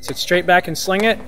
Sit straight back and sling it.